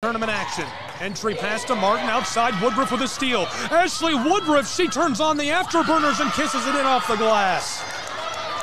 Tournament action. Entry pass to Martin outside Woodruffe with a steal. Ashley Woodruffe, she turns on the afterburners and kisses it in off the glass.